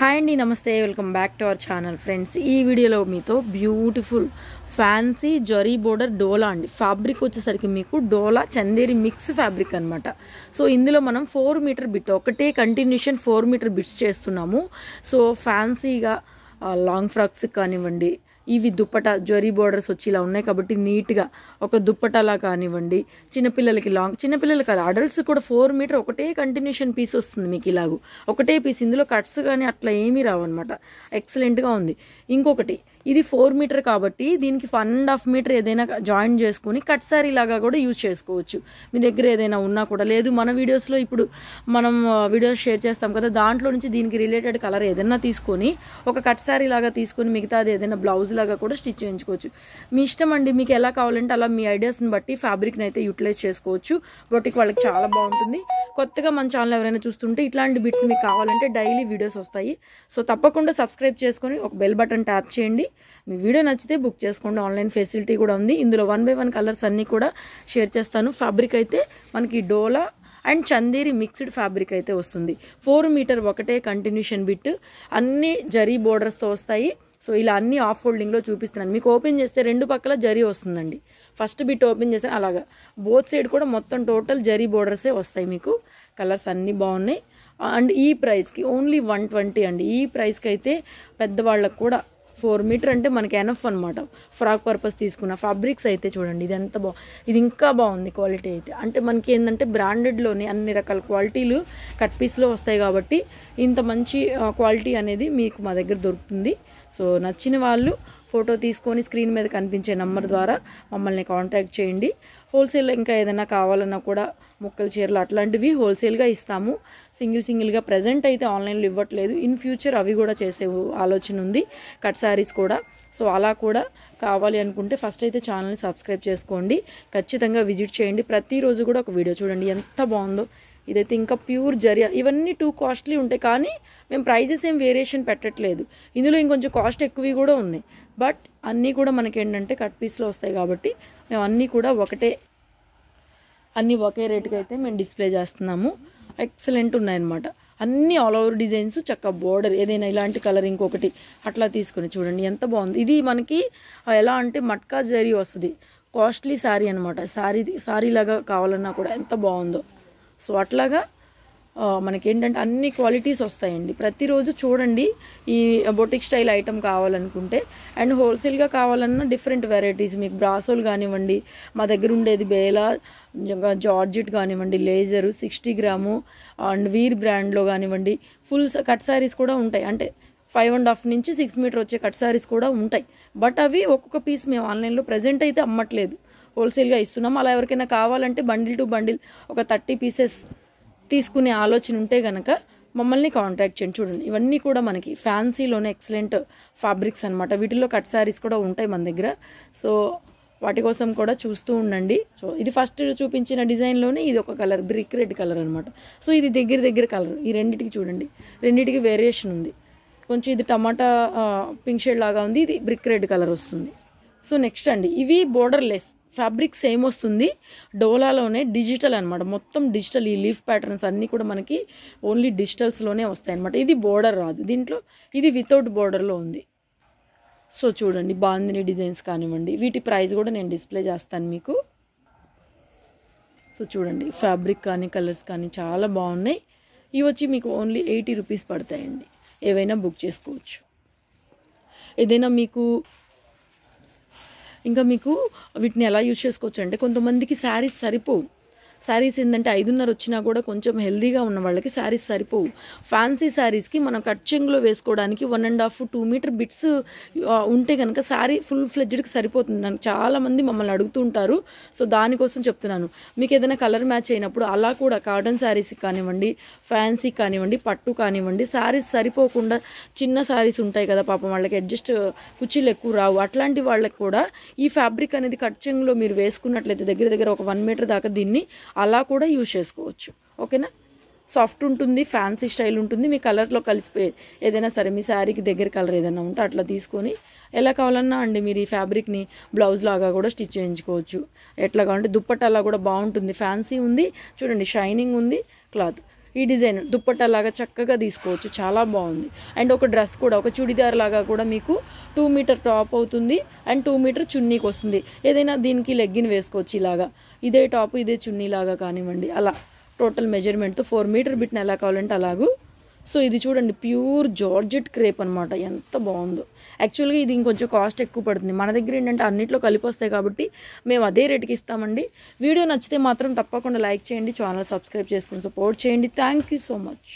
Hi అండి నమస్తే welcome back to our channel friends. ఈ వీడియోలో మీతో beautiful fancy zari border dola అండి. ఫ్యాబ్రిక్ వచ్చేసరికి మీకు డోలా చందేరి మిక్స్ ఫ్యాబ్రిక్ అనమాట సో ఇందులో మనం ఫోర్ మీటర్ బిట్ ఒకటే కంటిన్యూషన్ ఫోర్ మీటర్ బిట్స్ చేస్తున్నాము. సో ఫ్యాన్సీగా లాంగ్ ఫ్రాక్స్ కానివ్వండి ఇవి దుప్పట జరీ బోర్డర్స్ వచ్చి ఇలా ఉన్నాయి కాబట్టి నీట్గా ఒక దుప్పటలా కానివ్వండి. చిన్నపిల్లలకి లాంగ్ చిన్నపిల్లలు కాదు అడల్ట్స్ కూడా ఫోర్ మీటర్ ఒకటే కంటిన్యూషన్ పీస్ వస్తుంది మీకు ఇలాగూ. ఒకటే పీస్ ఇందులో కట్స్ కానీ అట్లా ఏమీ రావు అనమాట ఎక్సలెంట్గా ఉంది. ఇంకొకటి ఇది ఫోర్ మీటర్ కాబట్టి దీనికి వన్ అండ్ హాఫ్ మీటర్ ఏదైనా జాయిన్ చేసుకొని కట్ సారీ లాగా కూడా యూజ్ చేసుకోవచ్చు. మీ దగ్గర ఏదైనా ఉన్నా కూడా. లేదు మన వీడియోస్లో ఇప్పుడు మనం వీడియోస్ షేర్ చేస్తాం కదా దాంట్లో నుంచి దీనికి రిలేటెడ్ కలర్ ఏదైనా తీసుకొని ఒక కట్ సారీ లాగా తీసుకొని మిగతాది ఏదైనా బ్లౌజ్ లాగా కూడా స్టిచ్ చేయించుకోవచ్చు. మీ ఇష్టం అండి మీకు ఎలా కావాలంటే అలా మీ ఐడియాస్ని బట్టి ఫ్యాబ్రిక్ని అయితే యూటిలైజ్ చేసుకోవచ్చు. బొటిక్ వాళ్ళకి చాలా బాగుంటుంది. కొత్తగా మన ఛానల్ ఎవరైనా చూస్తుంటే ఇట్లాంటి బిట్స్ మీకు కావాలంటే డైలీ వీడియోస్ వస్తాయి. సో తప్పకుండా సబ్స్క్రైబ్ చేసుకొని ఒక బెల్ బటన్ ట్యాప్ చేయండి. మీ వీడియో నచ్చితే బుక్ చేసుకోండి. ఆన్లైన్ ఫెసిలిటీ కూడా ఉంది. ఇందులో వన్ బై వన్ కలర్స్ అన్నీ కూడా షేర్ చేస్తాను. ఫ్యాబ్రిక్ అయితే మనకి dola and Chanderi mixed fabric అయితే వస్తుంది. ఫోర్ మీటర్ ఒకటే కంటిన్యూషన్ బిట్. అన్ని జరీ బోర్డర్స్తో వస్తాయి. సో ఇలా అన్ని ఆఫ్ ఫోల్డింగ్లో చూపిస్తున్నాను. మీకు ఓపెన్ చేస్తే రెండు పక్కల జరీ వస్తుందండి. ఫస్ట్ బిట్ ఓపెన్ చేస్తే అలాగా. బోత్ సైడ్ కూడా మొత్తం టోటల్ జరీ బోర్డర్సే వస్తాయి మీకు. కలర్స్ అన్నీ బాగున్నాయి. అండ్ ఈ ప్రైస్కి ఓన్లీ వన్ ట్వంటీ అండి. ఈ ప్రైస్కి అయితే పెద్దవాళ్ళకు కూడా ఫోర్ మీటర్ అంటే మనకి ఎనఫ్ అనమాట ఫ్రాక్ పర్పస్ తీసుకున్న ఫ్యాబ్రిక్స్ అయితే చూడండి ఇది ఎంత బా ఇది ఇంకా బాగుంది క్వాలిటీ అయితే. అంటే మనకి ఏంటంటే బ్రాండెడ్లోనే అన్ని రకాల క్వాలిటీలు కట్ పీస్లో వస్తాయి కాబట్టి ఇంత మంచి క్వాలిటీ అనేది మీకు మా దగ్గర దొరుకుతుంది. సో నచ్చిన వాళ్ళు ఫోటో తీసుకొని స్క్రీన్ మీద కనిపించే నెంబర్ ద్వారా మమ్మల్ని కాంటాక్ట్ చేయండి. హోల్సేల్ ఇంకా ఏదైనా కావాలన్నా కూడా ముక్కల చీరలు అట్లాంటివి హోల్సేల్గా ఇస్తాము. సింగిల్ సింగిల్గా ప్రజెంట్ అయితే ఆన్లైన్లో ఇవ్వట్లేదు. ఇన్ ఫ్యూచర్ అవి కూడా చేసే ఆలోచన ఉంది. కట్ శారీస్ కూడా. సో అలా కూడా కావాలి అనుకుంటే ఫస్ట్ అయితే ఛానల్ని సబ్స్క్రైబ్ చేసుకోండి. ఖచ్చితంగా విజిట్ చేయండి. ప్రతిరోజు కూడా ఒక వీడియో చూడండి. ఎంత బాగుందో. ఇదైతే ఇంకా ప్యూర్ జరియా ఇవన్నీ టూ కాస్ట్లీ ఉంటాయి కానీ మేము ప్రైజెస్ ఏం వేరియేషన్ పెట్టట్లేదు. ఇందులో ఇంకొంచెం కాస్ట్ ఎక్కువ కూడా ఉన్నాయి. బట్ అన్నీ కూడా మనకి ఏంటంటే కట్ పీస్లో వస్తాయి కాబట్టి మేము అన్నీ కూడా ఒకటే అన్నీ ఒకే రేటుకి అయితే మేము డిస్ప్లే చేస్తున్నాము. ఎక్సలెంట్ ఉన్నాయన్నమాట. అన్నీ ఆల్ ఓవర్ డిజైన్స్ చక్క బోర్డర్ ఏదైనా ఇలాంటి కలర్ ఇంకొకటి అట్లా తీసుకుని చూడండి ఎంత బాగుంది. ఇది మనకి ఎలా అంటే మట్కా జరీ వస్తుంది. కాస్ట్లీ శారీ అనమాట శారీ శారీ లాగా కావాలన్నా కూడా ఎంత బాగుందో. సో అట్లాగా మనకి ఏంటంటే అన్ని క్వాలిటీస్ వస్తాయండి. ప్రతిరోజు చూడండి ఈ బొటిక్ స్టైల్ ఐటమ్ కావాలనుకుంటే. అండ్ హోల్సేల్గా కావాలన్నా డిఫరెంట్ వెరైటీస్ మీకు బ్రాసోలు కానివ్వండి మా దగ్గర ఉండేది బేలా జార్జిట్ కానివ్వండి లేజరు సిక్స్టీ గ్రాము అండ్ వీర్ బ్రాండ్లో కానివ్వండి ఫుల్ కట్ శారీస్ కూడా ఉంటాయి. అంటే ఫైవ్ అండ్ హాఫ్ నుంచి సిక్స్ మీటర్ వచ్చే కట్ శారీస్ కూడా ఉంటాయి. బట్ అవి ఒక్కొక్క పీస్ మేము ఆన్లైన్లో ప్రజెంట్ అయితే అమ్మట్లేదు. హోల్సేల్గా ఇస్తున్నాం. అలా ఎవరికైనా కావాలంటే బండిల్ టు బండిల్ ఒక థర్టీ పీసెస్ తీసుకునే ఆలోచన ఉంటే కనుక మమ్మల్ని కాంటాక్ట్ చేయండి. చూడండి ఇవన్నీ కూడా మనకి ఫ్యాన్సీలోనే ఎక్సలెంట్ ఫ్యాబ్రిక్స్ అనమాట వీటిలో కట్ శారీస్ కూడా ఉంటాయి మన దగ్గర. సో వాటి కోసం కూడా చూస్తూ ఉండండి. సో ఇది ఫస్ట్ చూపించిన డిజైన్లోనే ఇది ఒక కలర్ బ్రిక్ రెడ్ కలర్ అనమాట సో ఇది దగ్గర దగ్గర కలర్ ఈ రెండింటికి చూడండి. రెండింటికి వేరియేషన్ ఉంది. కొంచెం ఇది టమాటా పింక్ షేడ్ లాగా ఉంది. ఇది బ్రిక్ రెడ్ కలర్ వస్తుంది. సో నెక్స్ట్ అండి. ఇవి బోర్డర్ లెస్ ఫ్యాబ్రిక్ సేమ్ వస్తుంది డోలాలోనే డిజిటల్ అనమాట మొత్తం డిజిటల్ ఈ లీఫ్ ప్యాటర్న్స్ అన్నీ కూడా మనకి ఓన్లీ డిజిటల్స్లోనే వస్తాయి అనమాట ఇది బోర్డర్ రాదు. దీంట్లో ఇది వితౌట్ బోర్డర్లో ఉంది. సో చూడండి బాందిని డిజైన్స్ కానివ్వండి వీటి ప్రైస్ కూడా నేను డిస్ప్లే చేస్తాను మీకు. సో చూడండి ఫ్యాబ్రిక్ కానీ కలర్స్ కానీ చాలా బాగున్నాయి. ఇవి వచ్చి మీకు ఓన్లీ ఎయిటీ రూపీస్ పడతాయండి. ఏవైనా బుక్ చేసుకోవచ్చు. ఏదైనా మీకు ఇంకా మీకు వీటిని ఎలా యూజ్ చేసుకోవచ్చు అంటే కొంతమందికి శారీస్ సరిపోవు. శారీస్ ఏంటంటే ఐదున్నర వచ్చినా కూడా కొంచెం హెల్దీగా ఉన్న వాళ్ళకి శారీస్ సరిపోవు. ఫ్యాన్సీ శారీస్కి మనం కట్ చెంగులో వేసుకోవడానికి one and half two metre bits ఉంటే కనుక శారీ ఫుల్ ఫ్లెడ్జ్డ్కి సరిపోతుంది. నాకు చాలామంది మమ్మల్ని అడుగుతూ ఉంటారు. సో దానికోసం చెప్తున్నాను. మీకు ఏదైనా కలర్ మ్యాచ్ అయినప్పుడు అలా కూడా కాటన్ శారీస్కి కానివ్వండి ఫ్యాన్సీ కానివ్వండి పట్టు కానివ్వండి శారీస్ సరిపోకుండా చిన్న శారీస్ ఉంటాయి కదా పాపం వాళ్ళకి అడ్జస్ట్ కుర్చీలు ఎక్కువ రావు. అట్లాంటి వాళ్ళకి కూడా ఈ ఫ్యాబ్రిక్ అనేది కట్ చెంగులో మీరు వేసుకున్నట్లయితే దగ్గర దగ్గర ఒక వన్ మీటర్ దాకా దీన్ని అలా కూడా యూజ్ చేసుకోవచ్చు. ఓకేనా? సాఫ్ట్ ఉంటుంది ఫ్యాన్సీ స్టైల్ ఉంటుంది మీ కలర్లో కలిసిపోయే ఏదైనా సరే మీ శారీకి దగ్గర కలర్ ఏదైనా ఉంటే అట్లా తీసుకొని ఎలా కావాలన్నా అండి మీరు ఈ ఫ్యాబ్రిక్ని బ్లౌజ్ లాగా కూడా స్టిచ్ చేయించుకోవచ్చు. ఎట్లా కావాలంటే దుప్పట్టాలా కూడా బాగుంటుంది ఫ్యాన్సీ ఉంది చూడండి షైనింగ్ ఉంది క్లాత్. ఈ డిజైన్ దుప్పట్టా లాగా చక్కగా తీసుకోవచ్చు. చాలా బాగుంది. అండ్ ఒక డ్రెస్ కూడా ఒక చుడిదార్ లాగా కూడా మీకు టూ మీటర్ టాప్ అవుతుంది అండ్ టూ మీటర్ చున్నీకి వస్తుంది. ఏదైనా దీనికి లెగ్గిన్ వేసుకోవచ్చు ఇలాగా. ఇదే టాప్ ఇదే చున్నీ లాగా కానివ్వండి. అలా టోటల్ మెజర్మెంట్తో ఫోర్ మీటర్ బిట్ని ఎలా కావాలంటే అలాగూ సో ఇది చూడండి ప్యూర్ జార్జెట్ క్రేప్ అనమాట ఎంత బాగుందో. యాక్చువల్గా ఇది ఇంకొంచెం కాస్ట్ ఎక్కువ పడుతుంది. మన దగ్గర ఏంటంటే అన్నిట్లో కలిపి వస్తాయి కాబట్టి మేము అదే రేటుకి ఇస్తామండి. వీడియో నచ్చితే మాత్రం తప్పకుండా లైక్ చేయండి ఛానల్ సబ్స్క్రైబ్ చేసుకుని సపోర్ట్ చేయండి. Thank you so much.